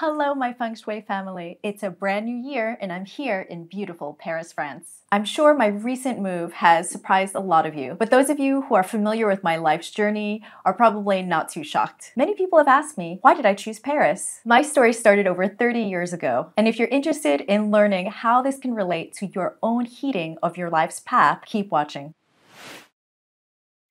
Hello, my feng shui family. It's a brand new year, and I'm here in beautiful Paris, France. I'm sure my recent move has surprised a lot of you, but those of you who are familiar with my life's journey are probably not too shocked. Many people have asked me, why did I choose Paris? My story started over 30 years ago, and if you're interested in learning how this can relate to your own heating of your life's path, keep watching.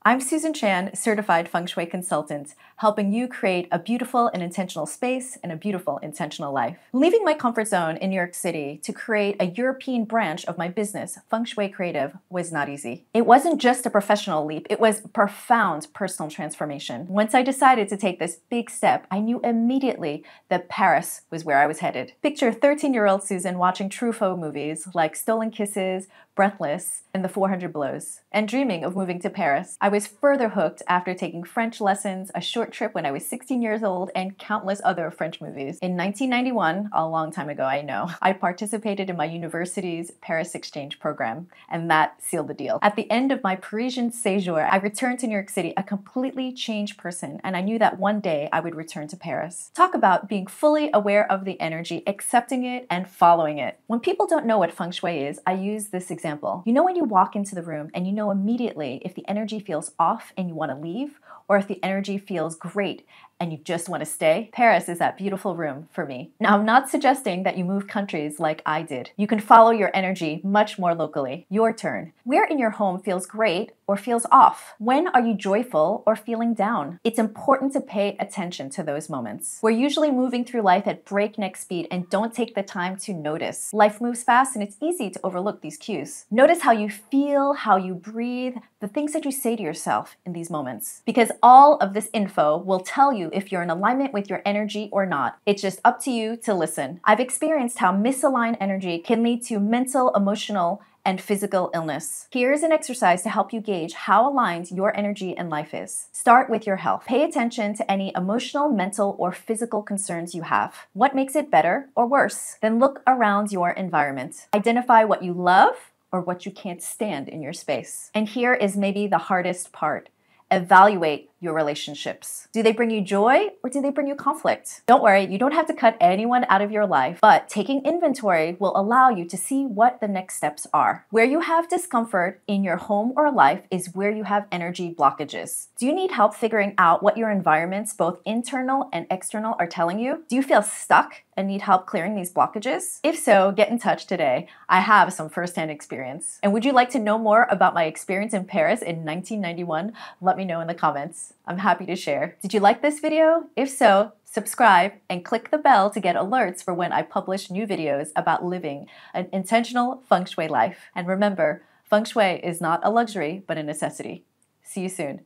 I'm Susan Chan, certified feng shui consultant, helping you create a beautiful and intentional space and a beautiful intentional life. Leaving my comfort zone in New York City to create a European branch of my business, Feng Shui Creative, was not easy. It wasn't just a professional leap, it was profound personal transformation. Once I decided to take this big step, I knew immediately that Paris was where I was headed. Picture 13 year old Susan watching Truffaut movies like Stolen Kisses, Breathless, and The 400 Blows, and dreaming of moving to Paris. I was further hooked after taking French lessons, a short trip when I was 16 years old, and countless other French movies. In 1991, a long time ago, I know, I participated in my university's Paris Exchange program, and that sealed the deal. At the end of my Parisian séjour, I returned to New York City a completely changed person, and I knew that one day I would return to Paris. Talk about being fully aware of the energy, accepting it, and following it. When people don't know what feng shui is, I use this example. You know when you walk into the room and you know immediately if the energy feels off and you want to leave, or if the energy feels great and you just want to stay, Paris is that beautiful room for me. Now, I'm not suggesting that you move countries like I did. You can follow your energy much more locally. Your turn. Where in your home feels great or feels off? When are you joyful or feeling down? It's important to pay attention to those moments. We're usually moving through life at breakneck speed and don't take the time to notice. Life moves fast and it's easy to overlook these cues. Notice how you feel, how you breathe, the things that you say to yourself in these moments. Because all of this info will tell you if you're in alignment with your energy or not. It's just up to you to listen. I've experienced how misaligned energy can lead to mental, emotional, and physical illness. Here's an exercise to help you gauge how aligned your energy and life is. Start with your health. Pay attention to any emotional, mental, or physical concerns you have. What makes it better or worse? Then look around your environment. Identify what you love or what you can't stand in your space. And here is maybe the hardest part evaluate your relationships. Do they bring you joy or do they bring you conflict? Don't worry, you don't have to cut anyone out of your life, but taking inventory will allow you to see what the next steps are. Where you have discomfort in your home or life is where you have energy blockages. Do you need help figuring out what your environments, both internal and external, are telling you? Do you feel stuck and need help clearing these blockages? If so, get in touch today. I have some firsthand experience. And would you like to know more about my experience in Paris in 1991? Let me know in the comments. I'm happy to share. Did you like this video? If so, subscribe and click the bell to get alerts for when I publish new videos about living an intentional feng shui life. And remember, feng shui is not a luxury, but a necessity. See you soon.